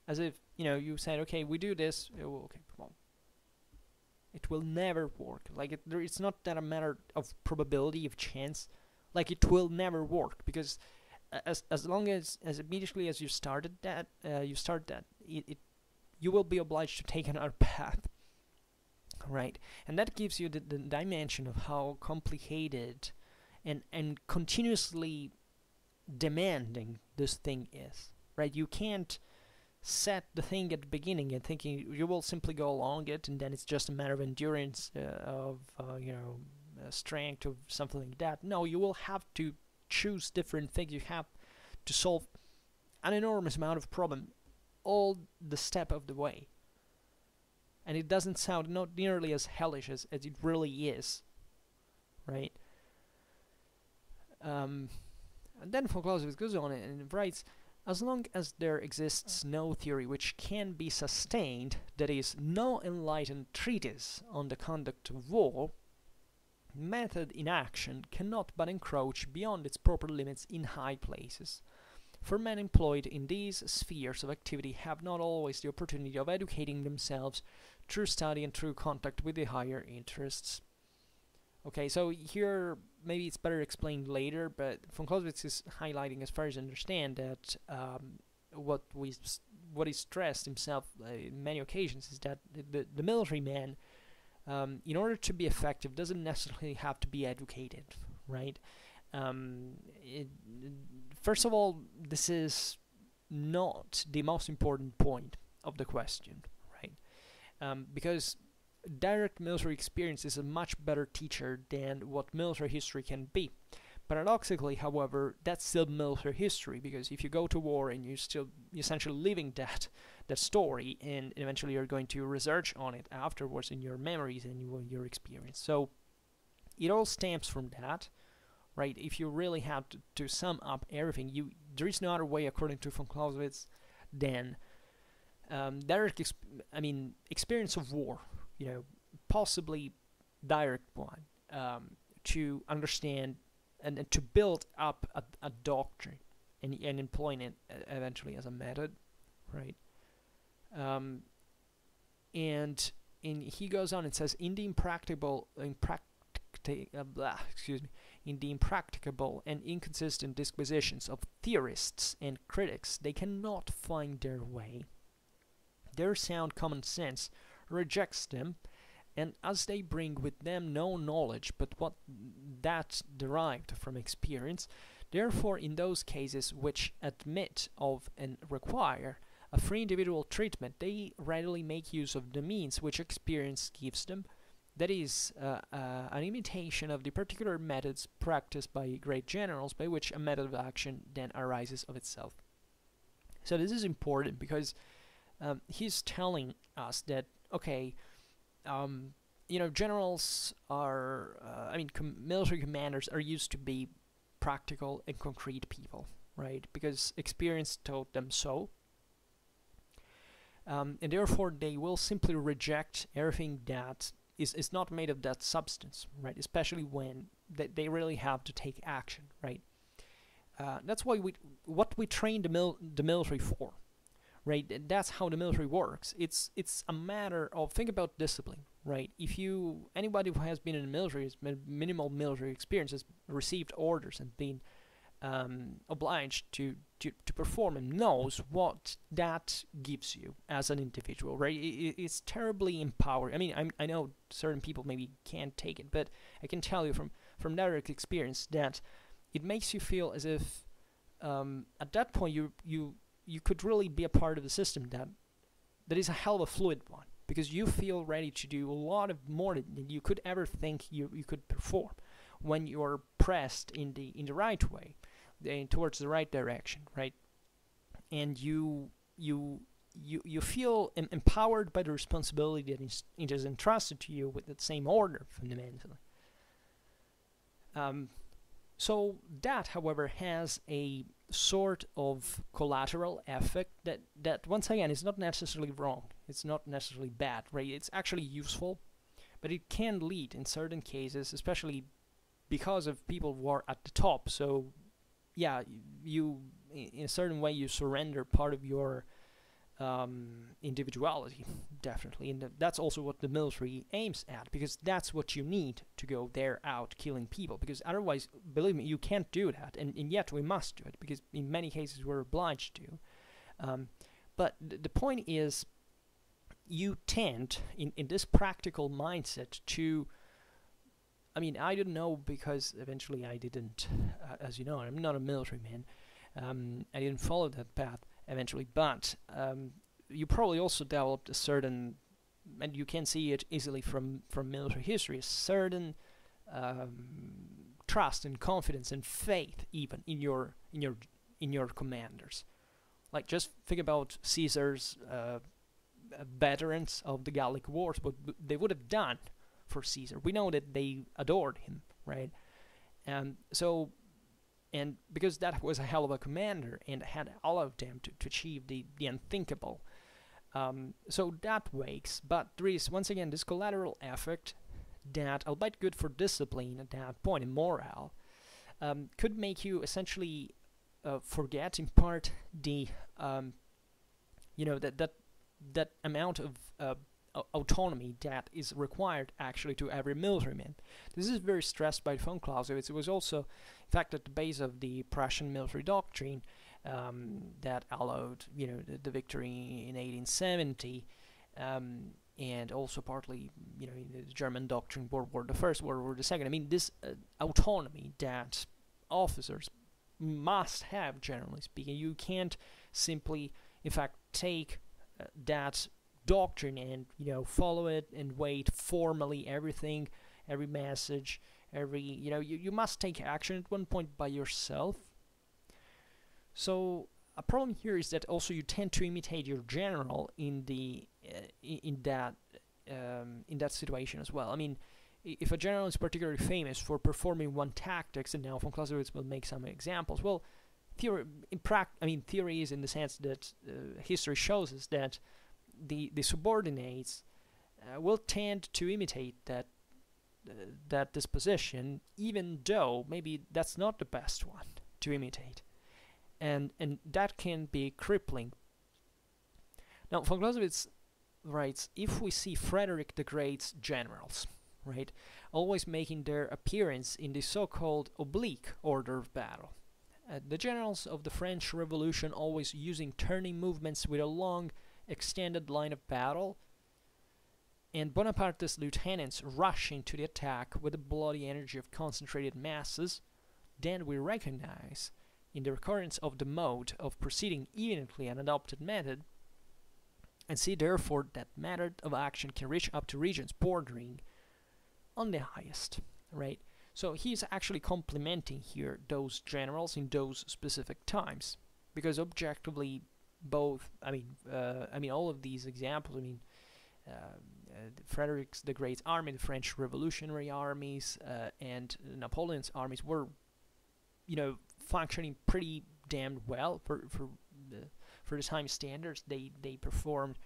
as if you know you said, okay, we do this, it will, okay. It will never work. Like it, there, it's not that a matter of probability of chance. Like it will never work because as as long as as immediately as you started that, uh, you start that, it, it you will be obliged to take another [laughs] path right? And that gives you the, the dimension of how complicated and and continuously demanding this thing is right? You can't set the thing at the beginning and thinking you will simply go along it and then it's just a matter of endurance uh, of uh, you know uh, strength or something like that. No you will have to choose different things. You have to solve an enormous amount of problem all the step of the way. And it doesn't sound not nearly as hellish as, as it really is. Right? Um, and then von Clausewitz goes on and writes, as long as there exists no theory which can be sustained, that is, no enlightened treatise on the conduct of war, method in action cannot but encroach beyond its proper limits in high places. For men employed in these spheres of activity have not always the opportunity of educating themselves through study and through contact with the higher interests. Okay, so here maybe it's better explained later, but von Clausewitz is highlighting, as far as I understand, that um, what we what he stressed himself uh, in many occasions is that the, the military man, um, in order to be effective, doesn't necessarily have to be educated, right? Um, it, first of all, this is not the most important point of the question, right? Um, because direct military experience is a much better teacher than what military history can be. Paradoxically, however, that's still military history because if you go to war and you're still essentially living that that story, and eventually you're going to research on it afterwards in your memories and your, your experience. So it all stems from that, right? If you really have to, to sum up everything, you there is no other way, according to von Clausewitz, than um, direct, I mean, experience of war, you know, possibly direct one, um, to understand and, and, to build up a, a doctrine and, and employing it eventually as a method, right? Um, and and he goes on and says, in the impracticable, impracti- uh, blah, excuse me, in the impracticable and inconsistent disquisitions of theorists and critics, they cannot find their way. Their sound common sense rejects them, and as they bring with them no knowledge but what that derived from experience, therefore in those cases which admit of and require a free individual treatment, they readily make use of the means which experience gives them, that is, uh, uh, an imitation of the particular methods practiced by great generals, by which a method of action then arises of itself. So this is important because um, he's telling us that okay, um, you know, generals are, uh, I mean, com military commanders are used to be practical and concrete people, right? Because experience taught them so. Um, and therefore, they will simply reject everything that is, is not made of that substance, right? Especially when they, they really have to take action, right? Uh, that's why we what we train the mil the military for, right? That's how the military works. It's it's a matter of think about discipline, right? If you anybody who has been in the military, has minimal military experience, has received orders and been um, obliged to, to to perform and knows what that gives you as an individual, right? It, it's terribly empowering. I mean, I'm, I know certain people maybe can't take it, but I can tell you from from direct experience that it makes you feel as if um, at that point you you you could really be a part of the system that that is a hell of a fluid one because you feel ready to do a lot of more than you could ever think you, you could perform when you're pressed in the in the right way towards the right direction right? And you you you you feel em empowered by the responsibility that is, it is entrusted to you with that same order fundamentally. Um, so that however has a sort of collateral effect that that once again is not necessarily wrong. It's not necessarily bad right? It's actually useful but it can lead in certain cases especially because of people who are at the top. So yeah you in a certain way you surrender part of your um, individuality, [laughs] definitely. And that's also what the military aims at, because that's what you need to go there out killing people. Because otherwise, believe me, you can't do that. And, and yet we must do it, because in many cases we're obliged to. Um, but th the point is, you tend, in, in this practical mindset, to I mean, I didn't know because eventually I didn't, uh, as you know, I'm not a military man. Um, I didn't follow that path eventually. But um, you probably also developed a certain, and you can see it easily from from military history, a certain um, trust and confidence and faith even in your in your in your commanders. Like just think about Caesar's uh, veterans of the Gallic Wars, what they would have done for Caesar. We know that they adored him, right? And so and because that was a hell of a commander and had all of them to, to achieve the, the unthinkable. Um, so that wakes, but there is once again this collateral effect that, albeit good for discipline at that point and morale, um, could make you essentially uh, forget in part the um, you know that that that amount of uh, autonomy that is required actually to every military man. This is very stressed by von Clausewitz. It was also, in fact, at the base of the Prussian military doctrine um, that allowed, you know, the, the victory in 1870, um, and also partly, you know, the German doctrine, World War the First, World War the Second. I mean, this uh, autonomy that officers must have, generally speaking. You can't simply, in fact, take uh, that doctrine and you know follow it and wait formally everything every message every you know you, you must take action at one point by yourself. So a problem here is that also you tend to imitate your general in the uh, in, that um, in that situation as well. I mean if a general is particularly famous for performing one tactics and now von Clausewitz will make some examples well theory in prac I mean theory is in the sense that uh, history shows us that the the subordinates uh, will tend to imitate that uh, that disposition, even though maybe that's not the best one to imitate, and and that can be crippling. Now, von Clausewitz writes, if we see Frederick the Great's generals, right, always making their appearance in the so-called oblique order of battle, uh, the generals of the French Revolution always using turning movements with a long extended line of battle, and Bonaparte's lieutenants rushing to the attack with the bloody energy of concentrated masses, then we recognize, in the recurrence of the mode of proceeding evidently an adopted method, and see therefore that method of action can reach up to regions bordering on the highest, right? So he's actually complementing here those generals in those specific times, because objectively both. I mean, uh, I mean, all of these examples. I mean, uh, uh, the Great's army, the French Revolutionary armies, uh, and Napoleon's armies were, you know, functioning pretty damned well for for the for the time standards. They they performed.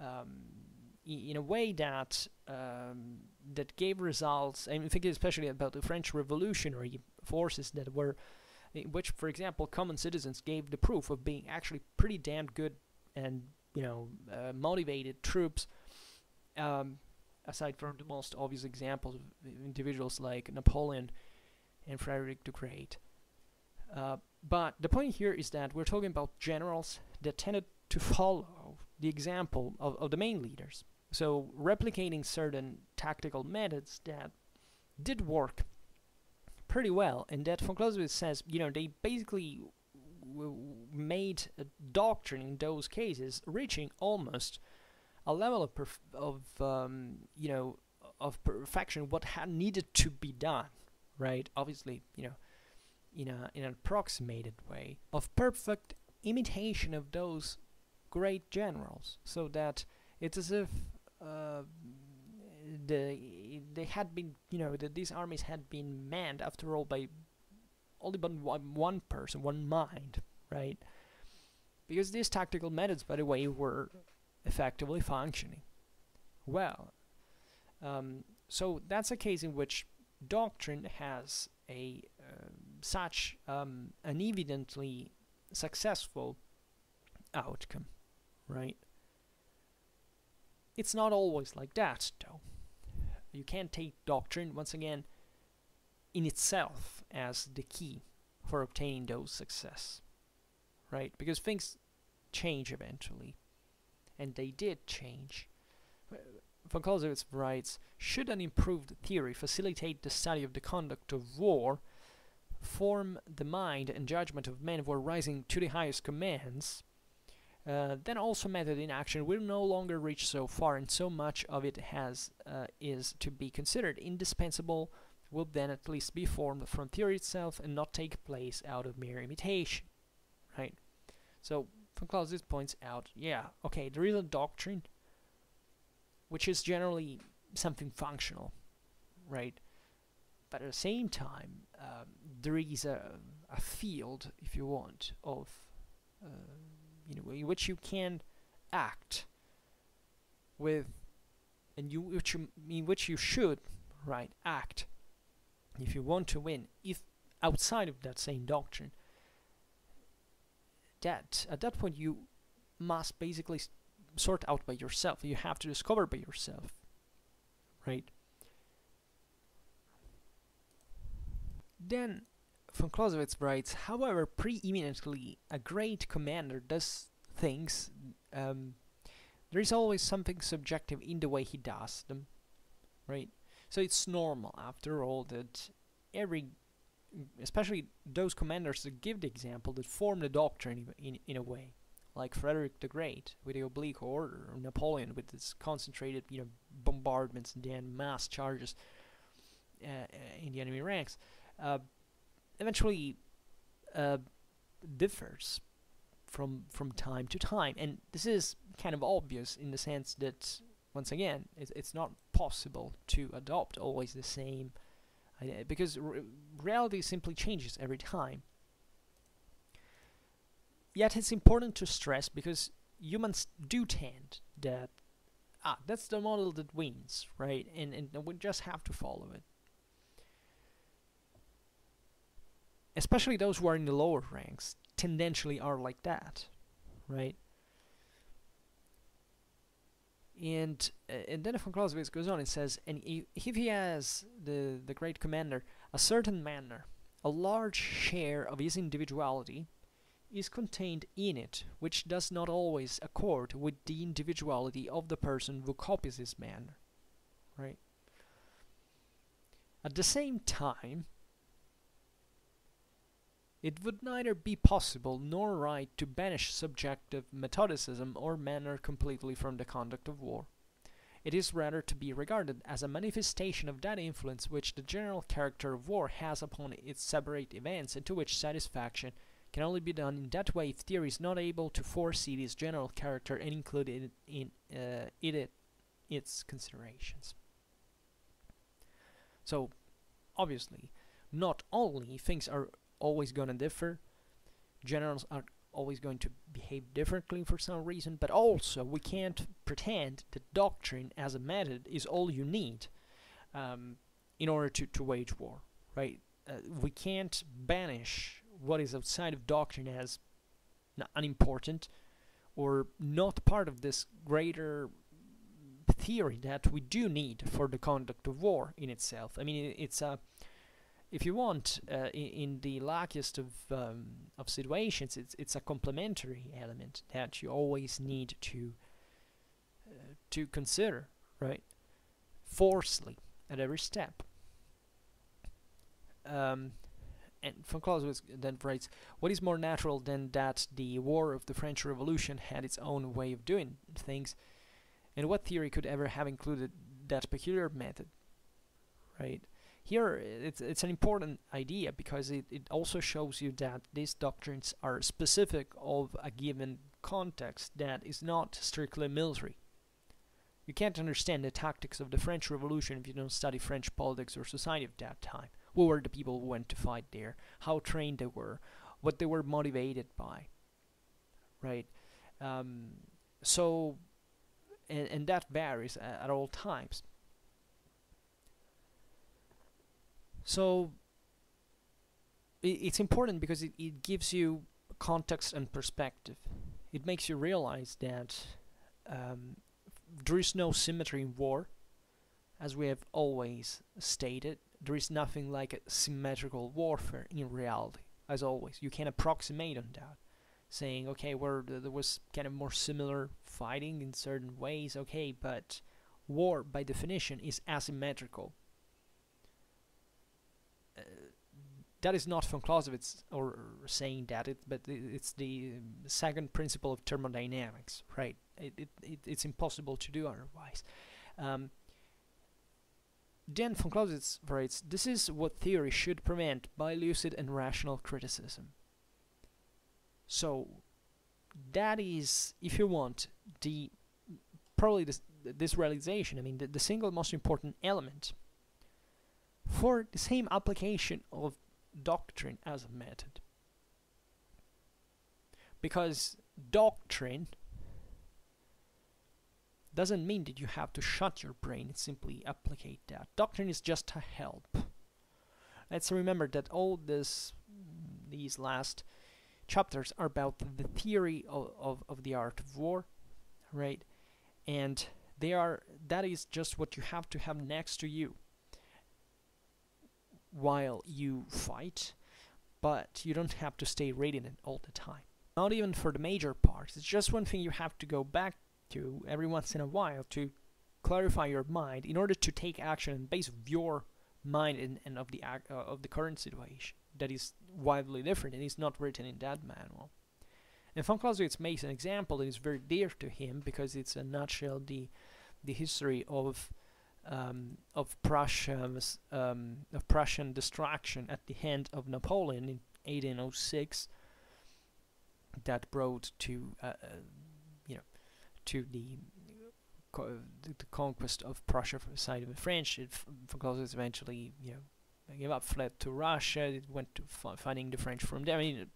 Um, in a way that um, that gave results. I'm thinking especially about the French revolutionary forces that were which, for example, common citizens gave the proof of being actually pretty damn good and you know uh, motivated troops. Um, aside from the most obvious examples of individuals like Napoleon and Frederick the Great. Uh, but the point here is that we're talking about generals that tended to follow the example of, of the main leaders. So replicating certain tactical methods that did work pretty well, and that von Clausewitz says, you know, they basically made a doctrine in those cases reaching almost a level of of um, you know of perfection what had needed to be done right? Obviously you know in a in an approximated way of perfect imitation of those great generals. So that it's as if uh, the they had been you know that these armies had been manned after all by only but one, one person one mind right? Because these tactical methods by the way were effectively functioning well. Um, so that's a case in which doctrine has a uh, such um, an evidently successful outcome right? It's not always like that though you can't take doctrine, once again, in itself as the key for obtaining those success. Right? Because things change eventually. And they did change. Von Clausewitz writes, should an improved theory facilitate the study of the conduct of war, form the mind and judgment of men who are rising to the highest commands, uh, then also method in action will no longer reach so far and so much of it has uh, is to be considered. Indispensable will then at least be formed from theory itself and not take place out of mere imitation right? So von Clausewitz points out yeah okay there is a doctrine which is generally something functional right? But at the same time um, there is a, a field if you want of uh, you know, in which you can act with, and you which you, in which you should, right, act if you want to win. If outside of that same doctrine, that at that point you must basically sort out by yourself. You have to discover by yourself, right? Then von Clausewitz writes, however, preeminently a great commander does things. Um, there is always something subjective in the way he does them, right? So it's normal, after all, that every, especially those commanders that give the example, that form the doctrine in, in a way, like Frederick the Great with the oblique order, or Napoleon with his concentrated, you know, bombardments and then mass charges uh, uh in the enemy ranks, uh, eventually uh, differs from from time to time, and this is kind of obvious in the sense that once again, it's, it's not possible to adopt always the same idea because reality simply changes every time. Yet it's important to stress because humans do tend that ah that's the model that wins, right? And and we just have to follow it. Especially those who are in the lower ranks tendentially are like that, right? And uh, and then von Clausewitz goes on and says, and if he has the the great commander a certain manner, a large share of his individuality is contained in it, which does not always accord with the individuality of the person who copies his manner. Right? At the same time, it would neither be possible nor right to banish subjective methodicism or manner completely from the conduct of war. It is rather to be regarded as a manifestation of that influence which the general character of war has upon its separate events and to which satisfaction can only be done in that way if theory is not able to foresee this general character and include it in uh, it, its considerations. So, obviously, not only things are always going to differ. Generals are always going to behave differently for some reason, but also we can't pretend that doctrine as a method is all you need um, in order to, to wage war, right? Uh, we can't banish what is outside of doctrine as unimportant or not part of this greater theory that we do need for the conduct of war in itself. I mean, it's a if you want, uh, in, in, the luckiest of um, of situations, it's it's a complementary element that you always need to uh, to consider, right? Forcefully at every step. Um, and von Clausewitz then writes, "What is more natural than that the war of the French Revolution had its own way of doing things, and what theory could ever have included that peculiar method?" Right here it's, it's an important idea because it, it also shows you that these doctrines are specific of a given context that is not strictly military. You can't understand the tactics of the French Revolution if you don't study French politics or society of that time. Who were the people who went to fight there? How trained they were? What they were motivated by? Right? Um, so, and, and that varies at, at all times. So it's important because it, it gives you context and perspective. It makes you realize that um, there is no symmetry in war, as we have always stated. There is nothing like a symmetrical warfare in reality, as always. You can approximate on that, saying, okay, where th there was kind of more similar fighting in certain ways, okay, but war, by definition, is asymmetrical that is not von Clausewitz or saying that, it, but it's the second principle of thermodynamics, right? It, it, it it's impossible to do otherwise. Um, then von Clausewitz writes, this is what theory should prevent by lucid and rational criticism. So that is, if you want, the probably this, this realization, I mean, the, the single most important element for the same application of doctrine as a method. Because doctrine doesn't mean that you have to shut your brain and simply apply that. Doctrine is just a help. Let's remember that all this, these last chapters are about the theory of, of, of the art of war, right? And they are that is just what you have to have next to you while you fight, but you don't have to stay reading it all the time. Not even for the major parts. It's just one thing you have to go back to every once in a while to clarify your mind in order to take action based on your mind and, and of the uh, of the current situation that is wildly different and is not written in that manual. And von Clausewitz makes an example that is very dear to him because it's a nutshell the the history of um, of Prussia's um, of Prussian destruction at the hand of Napoleon in 1806 that brought to uh, uh, you know to the co the conquest of Prussia from the side of the French. It Clausewitz eventually you know gave up, fled to Russia. It went to fighting the French from there. I mean,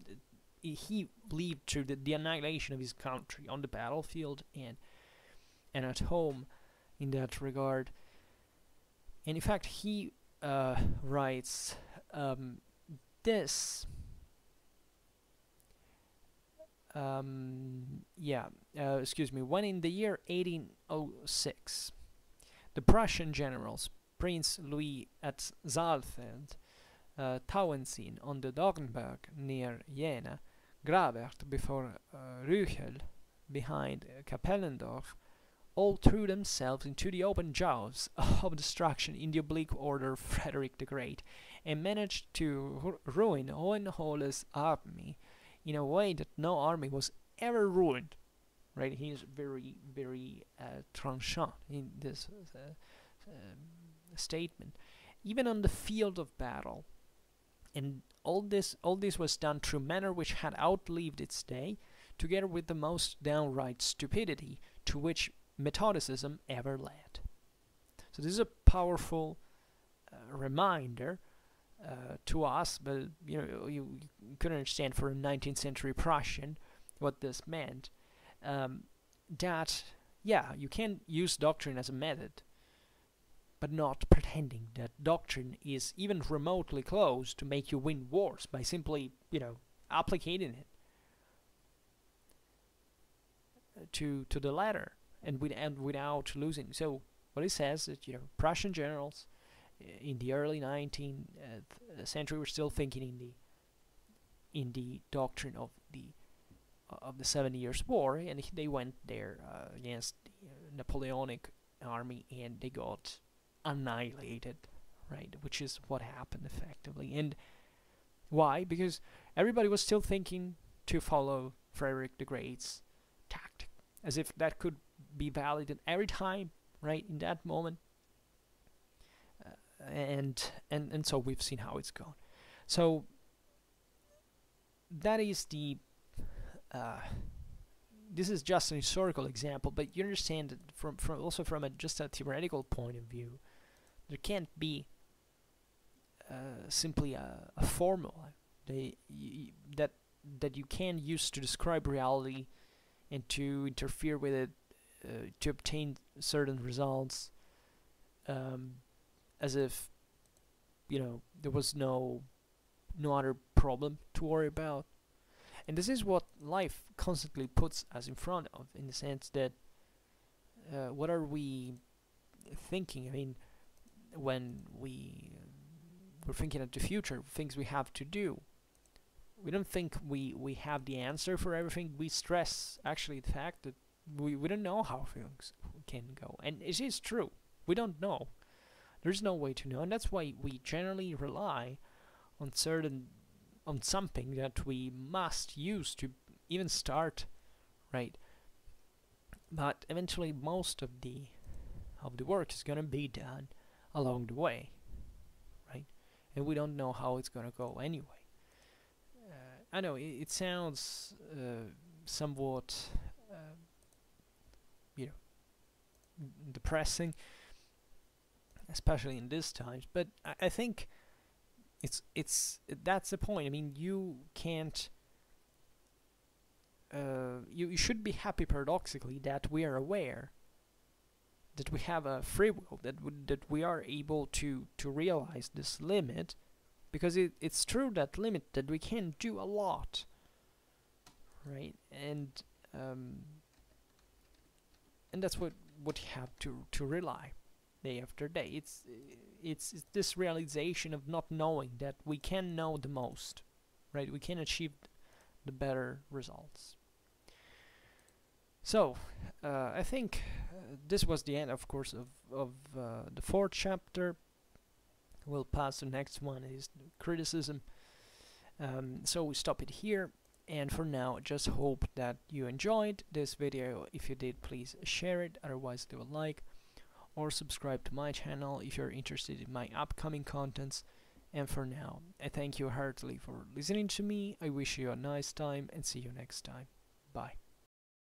he lived through the, the annihilation of his country on the battlefield and and at home in that regard. And in fact, he uh, writes um, this. Um, yeah, uh, excuse me. When in the year 1806, the Prussian generals, Prince Louis at Saalfeld, uh, on the Dornberg near Jena, Grawert before uh, Rüchel behind uh, Kappellendorf, all threw themselves into the open jaws [laughs] of destruction in the oblique order of Frederick the Great, and managed to ruin Hohenlohe's army in a way that no army was ever ruined. Right? He is very, very uh, tranchant in this uh, um, statement. Even on the field of battle, and all this, all this was done through manner which had outlived its day, together with the most downright stupidity to which Methodicism ever led. So this is a powerful uh, reminder uh, to us, but you know you, you couldn't understand for a 19th century Prussian what this meant. Um, that yeah, you can use doctrine as a method, but not pretending that doctrine is even remotely close to make you win wars by simply you know applying it to to the latter and, with, and without losing. So what he says is, you know, Prussian generals in the early 19th uh, century were still thinking in the in the doctrine of the of the Seven Years' War, and they went there uh, against the Napoleonic army, and they got annihilated, right? Which is what happened effectively. And why? Because everybody was still thinking to follow Frederick the Great's tactic, as if that could be validated every time, right, in that moment. Uh, and and and so we've seen how it's gone. So that is the uh, this is just an historical example, but you understand that from from also from a just a theoretical point of view, there can't be uh, simply a, a formula they, that that you can use to describe reality and to interfere with it uh, to obtain certain results um, as if you know there was no no other problem to worry about. And this is what life constantly puts us in front of in the sense that uh, what are we thinking? I mean when we we're thinking of the future things we have to do. We don't think we we have the answer for everything. We stress actually the fact that we, we don't know how things can go. And it is true. We don't know. There's no way to know. And that's why we generally rely on certain on something that we must use to even start right but eventually most of the of the work is going to be done along the way right and we don't know how it's going to go anyway uh, i know it, it sounds uh, somewhat uh, you know depressing, especially in these times. But I, I think it's it's that's the point. I mean, you can't. Uh, you, you should be happy paradoxically that we are aware that we have a free will that that we are able to to realize this limit because it, it's true that limit that we can do a lot right? And um, and that's what what you have to to rely day after day. It's it's, it's this realization of not knowing that we can know the most, right? We can achieve the better results. So, uh, I think uh, this was the end, of course, of of uh, the fourth chapter. We'll pass the next one is criticism. Um, so we stop it here and for now just hope that you enjoyed this video. If you did please share it otherwise leave a like or subscribe to my channel if you're interested in my upcoming contents. And for now I thank you heartily for listening to me. I wish you a nice time and see you next time. Bye